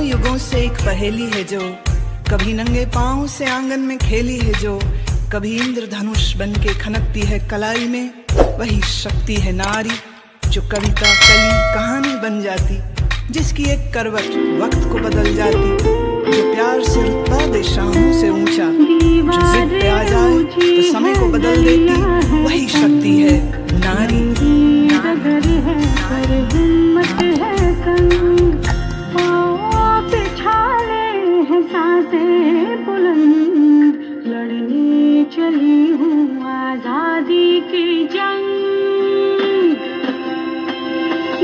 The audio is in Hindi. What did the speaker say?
युगों से एक पहेली है जो कभी नंगे पाँव से आँगन में खेली है जो कभी इंद्रधनुष बन के खनकती है कलाई में, वही शक्ति है नारी जो कविता, कली, कहानी बन जाती, जिसकी एक करवट वक्त को बदल जाती, जो प्यार से रुतबा दे शामों से ऊँचा, जो जिद पे आ जाए तो समय को बदल देती, वही शक्ति है